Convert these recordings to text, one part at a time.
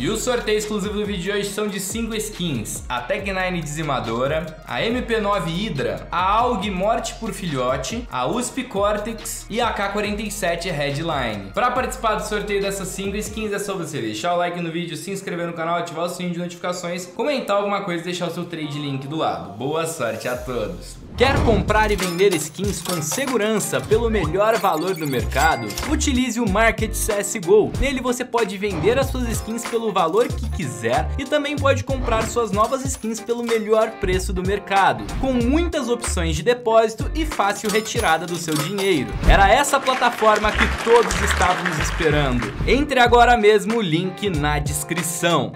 E o sorteio exclusivo do vídeo de hoje são de 5 skins. A Tech9 Dizimadora, a MP9 Hydra, a AUG Morte por Filhote, a USP Cortex e a K47 Headline. Para participar do sorteio dessas 5 skins é só você deixar o like no vídeo, se inscrever no canal, ativar o sininho de notificações, comentar alguma coisa e deixar o seu trade link do lado. Boa sorte a todos! Quer comprar e vender skins com segurança pelo melhor valor do mercado? Utilize o Market CSGO. Nele você pode vender as suas skins pelo valor que quiser e também pode comprar suas novas skins pelo melhor preço do mercado, com muitas opções de depósito e fácil retirada do seu dinheiro. Era essa plataforma que todos estávamos esperando. Entre agora mesmo o link na descrição.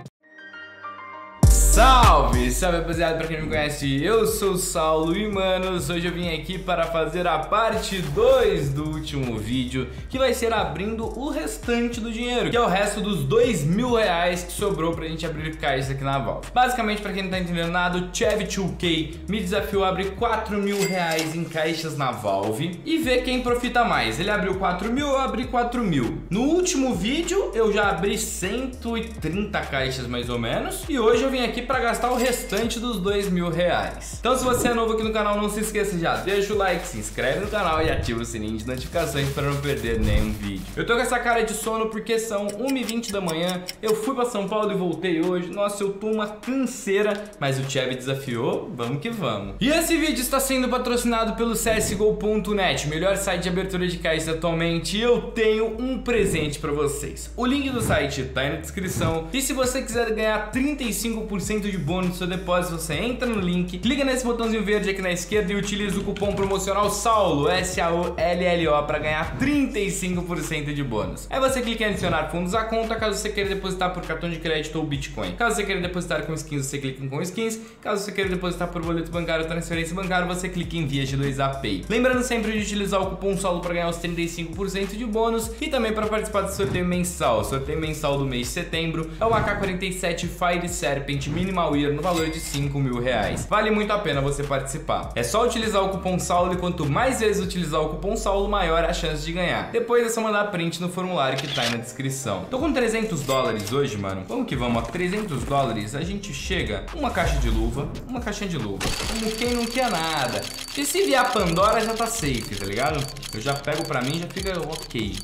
Salve, salve rapaziada, pra quem não me conhece, eu sou o Saulo e manos, hoje eu vim aqui para fazer a parte 2 do último vídeo Que vai ser abrindo o restante do dinheiro, que é o resto dos dois mil reais que sobrou pra gente abrir caixas aqui na Valve Basicamente, pra quem não tá entendendo nada, o Chev2K me desafiou a abrir 4 mil reais em caixas na Valve E ver quem profita mais, ele abriu 4 mil, eu abri 4 mil. No último vídeo, eu já abri 130 caixas mais ou menos E hoje eu vim aqui para gastar o restante dos dois mil reais. Então se você é novo aqui no canal, não se esqueça já, deixa o like, se inscreve no canal e ativa o sininho de notificações para não perder nenhum vídeo. Eu tô com essa cara de sono porque são 1h20 da manhã, eu fui para São Paulo e voltei hoje, nossa, eu tô uma canseira, mas o Chevy desafiou, vamos que vamos. E esse vídeo está sendo patrocinado pelo CSGO.net, melhor site de abertura de caixas atualmente, e eu tenho um presente para vocês. O link do site tá aí na descrição, e se você quiser ganhar 35% de bônus no seu depósito, você entra no link, clica nesse botãozinho verde aqui na esquerda e utiliza o cupom promocional SAULO, S-A-U-L-L-O, para ganhar 35% de bônus. Aí você clica em adicionar fundos à conta, caso você queira depositar por cartão de crédito ou Bitcoin. Caso você queira depositar com skins, você clica em com skins. Caso você queira depositar por boleto bancário ou transferência bancária, você clica em via G2A Pay. Lembrando sempre de utilizar o cupom SAULO para ganhar os 35% de bônus e também para participar do sorteio mensal. O sorteio mensal do mês de setembro é o AK-47 Fire Serpent Minimal Year no valor de 5 mil reais. Vale muito a pena você participar. É só utilizar o cupom SAULO e quanto mais vezes utilizar o cupom SAULO, maior a chance de ganhar. Depois é só mandar print no formulário que tá aí na descrição. Tô com 300 dólares hoje, mano. Vamos que vamos, a 300 dólares a gente chega uma caixa de luva, uma caixinha de luva. Como quem não quer nada. E se vier a Pandora já tá safe, tá ligado? Eu já pego pra mim já fica ok.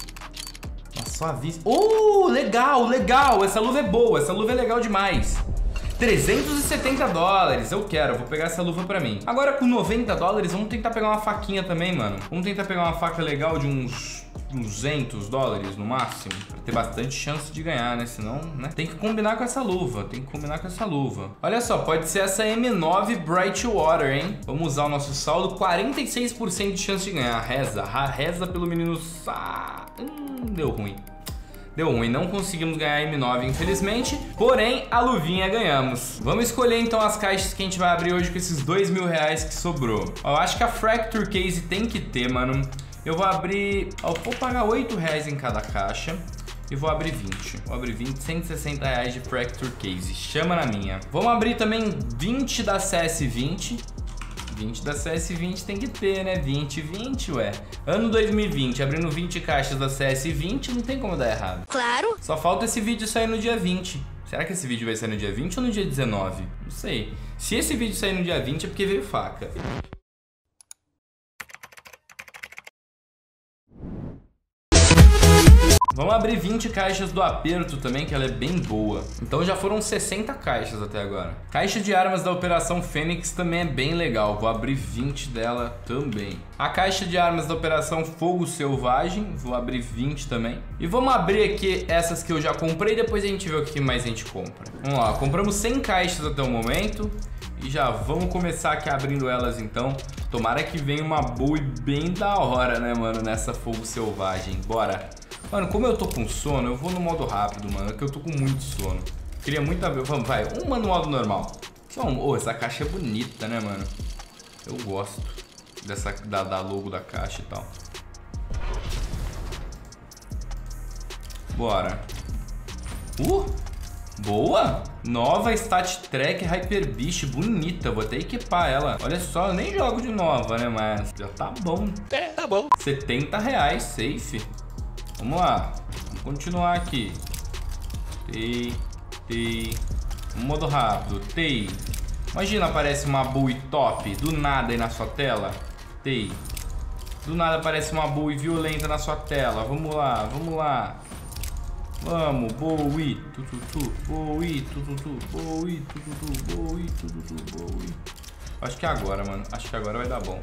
Nossa, só avisa. Oh, legal, legal. Essa luva é boa, essa luva é legal demais. 370 dólares, eu quero, vou pegar essa luva pra mim. Agora com 90 dólares, vamos tentar pegar uma faquinha também, mano. Vamos tentar pegar uma faca legal de uns 200 dólares no máximo, pra ter bastante chance de ganhar, né? Senão, né? Tem que combinar com essa luva, tem que combinar com essa luva. Olha só, pode ser essa M9 Bright Water, hein? Vamos usar o nosso saldo, 46% de chance de ganhar. Reza, reza pelo menino Sa... Hum, deu ruim. Deu ruim, não conseguimos ganhar M9 infelizmente, porém a luvinha ganhamos. Vamos escolher então as caixas que a gente vai abrir hoje com esses dois mil reais que sobrou. Ó, eu acho que a Fracture Case tem que ter, mano. Eu vou abrir, ó, vou pagar 8 reais em cada caixa. E vou abrir 20. Vou abrir 20, 160 reais de Fracture Case. Chama na minha. Vamos abrir também 20 da CS20. 20 da CS20 tem que ter, né? 20, 20, ué. Ano 2020, abrindo 20 caixas da CS20, não tem como dar errado. Claro. Só falta esse vídeo sair no dia 20. Será que esse vídeo vai sair no dia 20 ou no dia 19? Não sei. Se esse vídeo sair no dia 20 é porque veio faca. Vamos abrir 20 caixas do aperto também, que ela é bem boa. Então já foram 60 caixas até agora. Caixa de armas da Operação Fênix também é bem legal. Vou abrir 20 dela também. A caixa de armas da Operação Fogo Selvagem. Vou abrir 20 também. E vamos abrir aqui essas que eu já comprei. Depois a gente vê o que mais a gente compra. Vamos lá, compramos 100 caixas até o momento. E já vamos começar aqui abrindo elas então. Tomara que venha uma boa e bem da hora, né, mano, nessa Fogo Selvagem. Bora! Mano, como eu tô com sono, eu vou no modo rápido, mano, que eu tô com muito sono. Queria muito abrir. Vamos, vai. Um manual do normal. Oh, essa caixa é bonita, né, mano? Eu gosto dessa, da, da logo da caixa e tal. Bora. Uh! Boa! Nova Stat Track Hyper Beast, bonita. Vou até equipar ela. Olha só, eu nem jogo de nova, né? Mas já tá bom. É, tá bom. 70 reais, safe. Vamos lá. Vamos continuar aqui. E Tei. Modo rápido. Tei. Imagina aparece uma bui top do nada aí na sua tela. Tei. Do nada aparece uma bui violenta na sua tela. Vamos lá, vamos lá. Vamos, boi, tu tu tu, boi, tu tu tu, boi, tu tu tu, boi, tu tu tu, boi. Acho que é agora, mano. Acho que agora vai dar bom.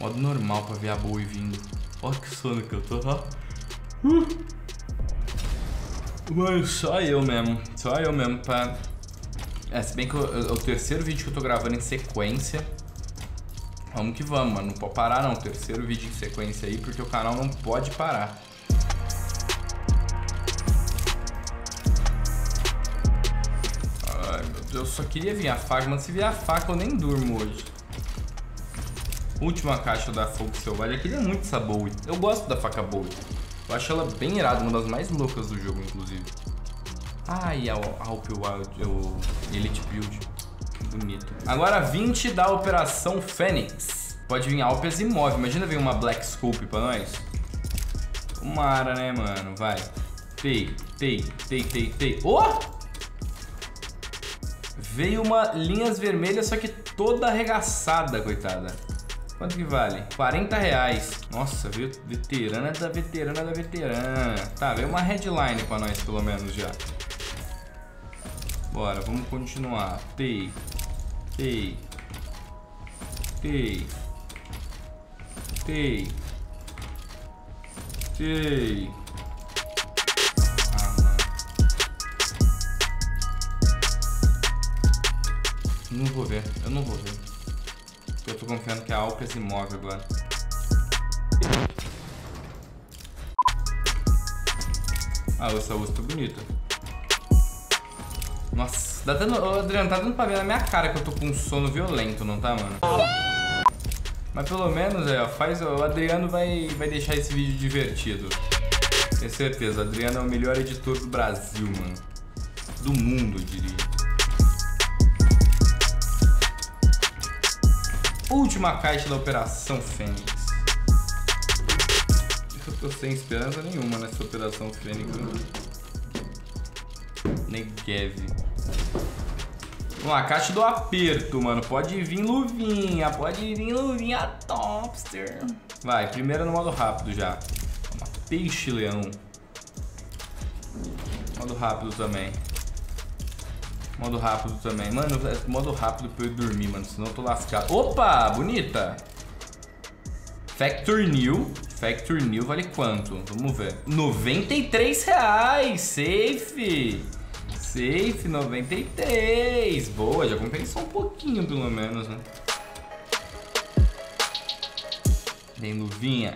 Modo normal pra ver a boi vindo. Olha que sono que eu tô, ó. Uh. Mano, só eu mesmo. Só eu mesmo pra... É, se bem que é o terceiro vídeo que eu tô gravando em sequência. Vamos que vamos, mano. Não pode parar não. Terceiro vídeo em sequência aí, porque o canal não pode parar. Ai, meu Deus. Eu só queria vir a faca, mas se vier a faca eu nem durmo hoje. Última caixa da Fogo Selvagem. Eu queria muito essa Bowie. Eu gosto da faca Bowie. Eu acho ela bem irada, uma das mais loucas do jogo, inclusive. Ah, e a Alp Wild, o Elite Build. Que bonito. Agora 20 da Operação Fênix. Pode vir Alpes e Move. Imagina vir uma Black Scope pra nós. Tomara, né, mano? Vai. Tei, tei, tei, tei, tei. Oh! Veio uma linhas vermelhas, só que toda arregaçada, coitada. Quanto que vale? 40 reais. Nossa, veterana da veterana da veterana. Tá, veio uma headline pra nós, pelo menos, já. Bora, vamos continuar. Tei. Tei. Tei. Tei. Tei. Não vou ver, eu não vou ver. Eu tô confiando que a Alpes se move agora. Ah, essa usa tá bonita. Nossa, dando, Adriano, tá dando pra ver na minha cara que eu tô com um sono violento, não tá, mano? Mas pelo menos, é, faz, o Adriano vai, vai deixar esse vídeo divertido. Tenho certeza, o Adriano é o melhor editor do Brasil, mano. Do mundo, eu diria. Última caixa da Operação Fênix. Eu tô sem esperança nenhuma nessa Operação Fênix. Negev. Vamos lá, caixa do aperto, mano. Pode vir luvinha, pode vir luvinha topster. Vai, primeiro no modo rápido já. Uma peixe-leão. Modo rápido também. Modo rápido também. Mano, é modo rápido pra eu dormir, mano. Senão eu tô lascado. Opa, bonita. Factory New. Factory New vale quanto? Vamos ver. 93 reais. Safe. Safe, 93. Boa, já compensou um pouquinho pelo menos, né? Tem luvinha.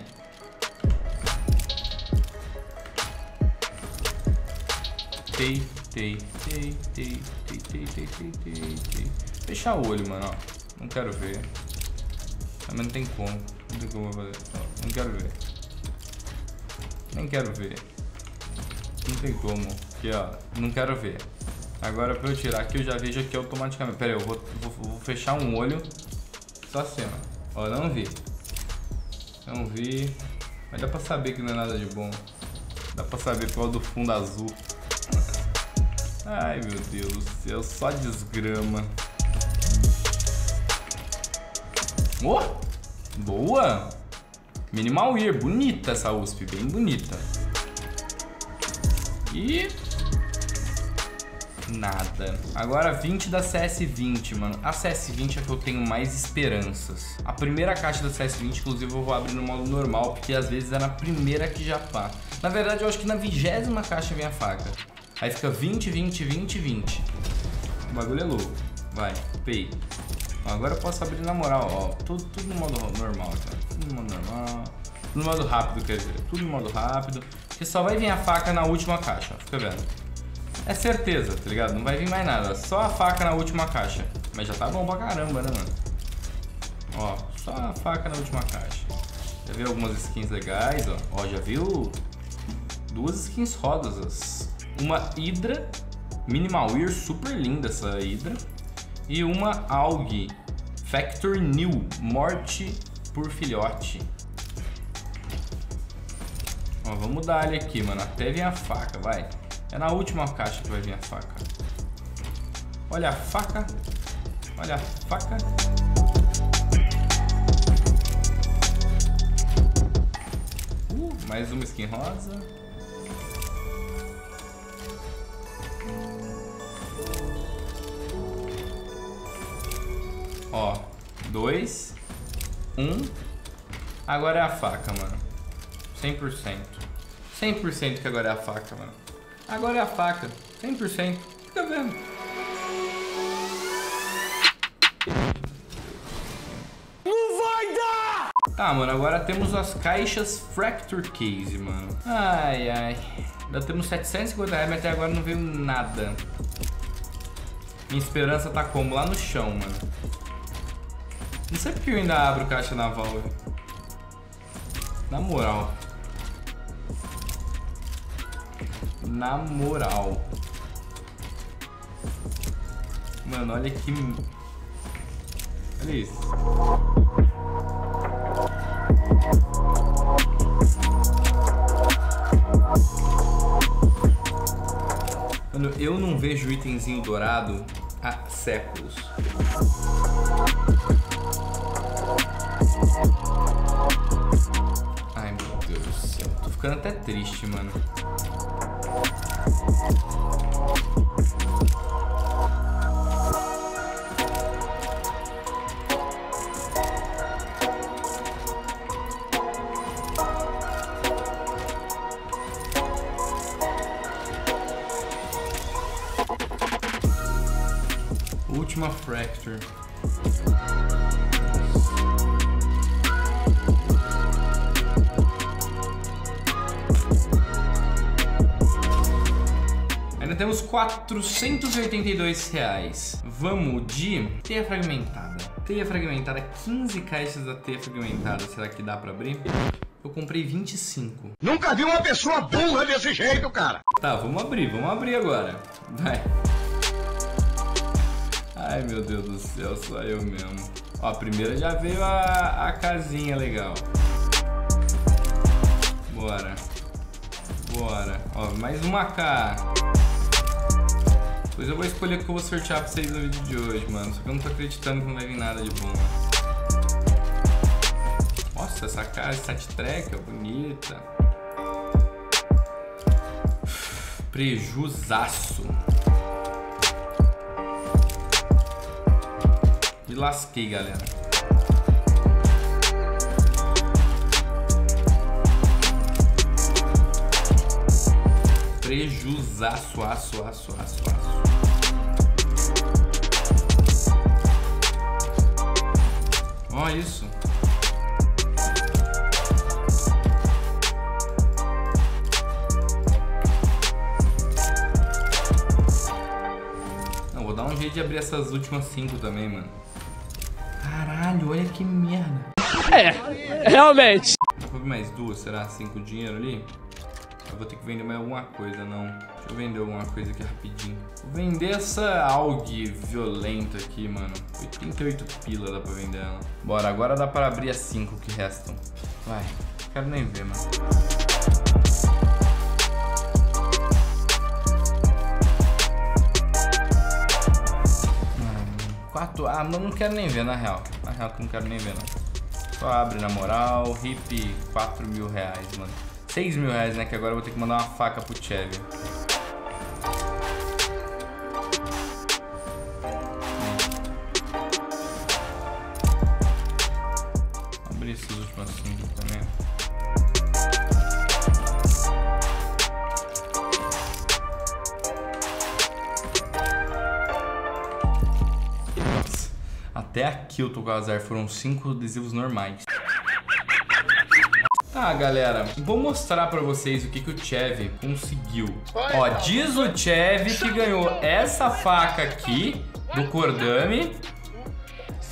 Tei, tei, tei, tei, Fechar o olho, mano, ó. Não quero ver. Também não tem como. Não tem como fazer. Não quero ver. Nem quero ver. Não tem como. Aqui, ó. Não quero ver. Agora pra eu tirar aqui, eu já vejo aqui automaticamente. Pera aí, eu vou, vou, vou fechar um olho. Só assim, ó. Ó, não vi. Não vi. Mas dá pra saber que não é nada de bom. Dá pra saber por causa do fundo azul. Ai, meu Deus do céu, só desgrama. Oh, boa! Minimal Ear, bonita essa USP, bem bonita. E... Nada. Agora 20 da CS20, mano. A CS20 é que eu tenho mais esperanças. A primeira caixa da CS20, inclusive, eu vou abrir no modo normal, porque às vezes é na primeira que já pá. Na verdade, eu acho que na vigésima caixa vem a faca. Aí fica 20, 20, 20, 20. O bagulho é louco. Vai, pay. agora eu posso abrir na moral, ó. Tudo, tudo no modo normal, tá? Tudo no modo normal. Tudo no modo rápido, quer dizer. Tudo no modo rápido. Porque só vai vir a faca na última caixa, ó. Fica vendo? É certeza, tá ligado? Não vai vir mais nada. Só a faca na última caixa. Mas já tá bom pra caramba, né, mano? Ó, só a faca na última caixa. Já viu algumas skins legais, ó. Ó, já viu duas skins rodas, uma Hydra Minimal Ear, super linda essa Hydra, e uma Aug Factory New, Morte por Filhote. Ó, vamos dar ele aqui, mano, até vem a faca, vai. É na última caixa que vai vir a faca. Olha a faca. Olha a faca. Uh, mais uma skin rosa. Ó, dois, um. Agora é a faca, mano. 100%. 100% que agora é a faca, mano. Agora é a faca. 100%. Fica vendo. Não vai dar! Tá, mano, agora temos as caixas Fracture Case, mano. Ai, ai. Ainda temos 750 reais, mas até agora não veio nada. Minha esperança tá como? Lá no chão, mano. Não sei porque eu ainda abro caixa na Valve. Na moral. Na moral. Mano, olha que... Olha isso. Mano, eu não vejo itemzinho dourado há séculos. Ficando até triste, mano. Temos 482 reais. Vamos de teia fragmentada. Teia fragmentada, 15 caixas da teia fragmentada. Será que dá pra abrir? Eu comprei 25. Nunca vi uma pessoa burra desse jeito, cara. Tá, vamos abrir, vamos abrir agora. Vai. Ai, meu Deus do céu, só eu mesmo. Ó, a primeira já veio a, a casinha legal. Bora. Bora. Ó, mais uma K. Depois eu vou escolher o que eu vou sortear pra vocês no vídeo de hoje, mano. Só que eu não tô acreditando que não vai vir nada de bom, mano. Nossa, essa cara, stat track é bonita. Prejuzaço. Me lasquei, galera. Prejuzaço, aço, aço, aço, aço. Isso. Não, vou dar um jeito de abrir essas últimas cinco também, mano. Caralho, olha que merda. É, realmente. Mais duas? Será? Cinco dinheiro ali? Eu vou ter que vender mais alguma coisa, não. Deixa eu vender alguma coisa aqui rapidinho. Vou vender essa AUG violenta aqui, mano. 88 pila dá pra vender ela. Bora, agora dá pra abrir as cinco que restam. Vai, quero nem ver, mano. Quatro. Ah, mas não quero nem ver, na real. Na real que não quero nem ver, não. Só abre na moral. Hip 4 mil reais, mano. 6 mil reais, né? Que agora eu vou ter que mandar uma faca pro Chevy. Abrir esses últimos 5 também. Nossa, até aqui eu tô com azar. Foram 5 adesivos normais. Tá, galera, vou mostrar pra vocês o que, que o Chev conseguiu. Ó, diz o Chev que ganhou essa faca aqui do Cordame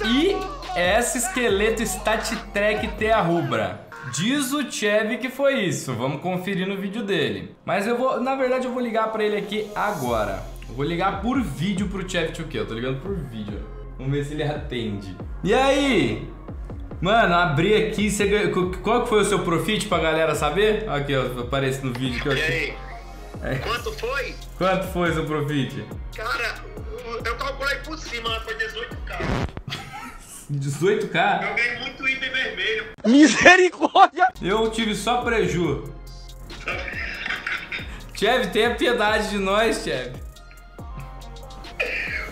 e essa esqueleto Stat Trek Tea Rubra. Diz o Chev que foi isso. Vamos conferir no vídeo dele. Mas eu vou, na verdade, eu vou ligar pra ele aqui agora. Eu vou ligar por vídeo pro Chev 2K. Eu tô ligando por vídeo. Vamos ver se ele atende. E aí? Mano, abri aqui, você ganhou- qual que foi o seu profit pra galera saber? Aqui, ó, aparece no vídeo que eu E achei. aí? Quanto foi? Quanto foi seu profit? Cara, eu calculei por cima, mas foi 18k. 18k? Eu ganhei muito item vermelho. Misericórdia! Eu tive só preju. Chev, tenha piedade de nós, Chev.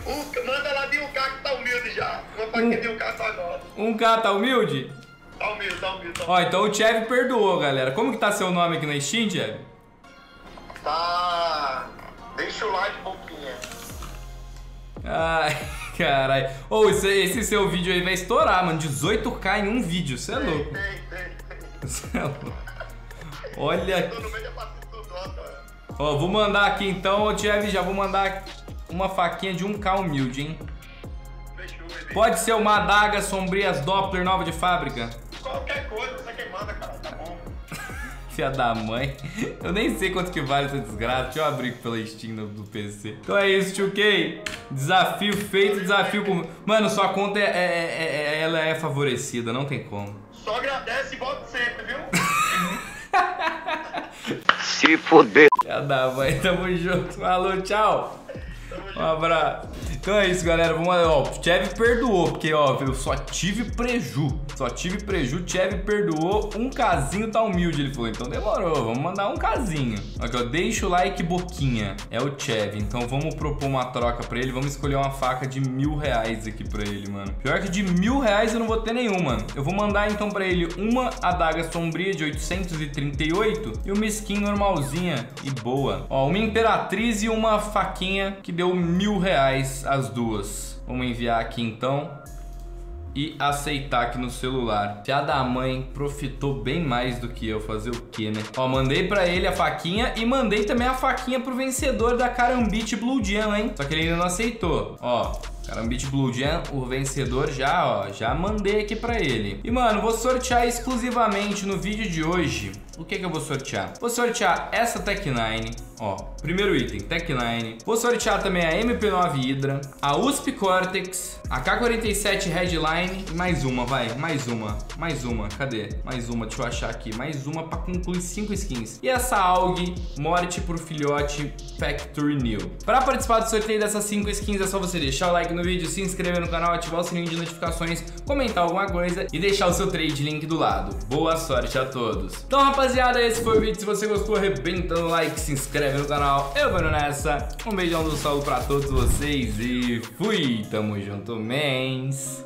O- manda lá de um k que tá humilde já. Uma faquinha de um k tá agora. 1k tá humilde? Tá humilde, tá humilde. Tá, Ó, então o Chev perdoou, galera. Como que tá seu nome aqui na Steam, Chev? tá. Deixa o like, boquinha. Ai, caralho. Ô, esse, esse seu vídeo aí vai estourar, mano. 18k em um vídeo. Você é louco. Tem, tem, tem. Cê é louco. Olha Dota. Ó, vou mandar aqui então, ô já vou mandar uma faquinha de 1k humilde, hein? Fechou, bebê. Pode ser uma adaga sombrias Doppler nova de fábrica. Qualquer coisa, você que manda, cara. Tá bom. Filha da mãe. Eu nem sei quanto que vale essa desgraça. Deixa eu abrir pela Steam do, PC. Então é isso, tio K. Desafio feito, desafio com... Mano, sua conta é, é- é- é- ela é favorecida, não tem como. Só agradece e volta sempre, viu? Se fuder. Filha da mãe, tamo junto. Falou, tchau. Um abraço. Então é isso, galera. Vamos lá. Ó, o Chev perdoou, porque, ó, eu só tive preju. Só tive preju. Chev perdoou. Um casinho tá humilde, ele falou. Então demorou. Vamos mandar um casinho. Aqui, ó. Deixa o like, boquinha. É o Chev. Então vamos propor uma troca pra ele. Vamos escolher uma faca de mil reais aqui pra ele, mano. Pior que de mil reais eu não vou ter nenhuma. Eu vou mandar então pra ele uma adaga sombria de 838 e uma skin normalzinha e boa. Ó, uma imperatriz e uma faquinha que deu mil reais as duas. Vamos enviar aqui então e aceitar aqui no celular. Já da mãe profitou bem mais do que eu fazer o que, né? Ó, mandei pra ele a faquinha e mandei também a faquinha pro vencedor da Carambit Blue Jam, hein? Só que ele ainda não aceitou. Ó, Carambit Blue Jam, o vencedor já, ó, já mandei aqui pra ele. E, mano, vou sortear exclusivamente no vídeo de hoje. O que que eu vou sortear? Vou sortear essa Tech 9, ó, primeiro item, Tech 9. Vou sortear também a MP9 Hydra, a USP Cortex, a K47 Headline e mais uma, vai, mais uma, mais uma, cadê? Mais uma, deixa eu achar aqui, mais uma pra concluir 5 skins. E essa AUG Morte pro Filhote Factory New. Pra participar do sorteio dessas 5 skins é só você deixar o no vídeo, se inscrever no canal, ativar o sininho de notificações, comentar alguma coisa e deixar o seu trade link do lado. Boa sorte a todos. Então, rapaziada, esse foi o vídeo. Se você gostou, arrebenta no like, se inscreve no canal. Eu vou nessa. Um beijão do sol pra todos vocês e fui. Tamo junto, mens.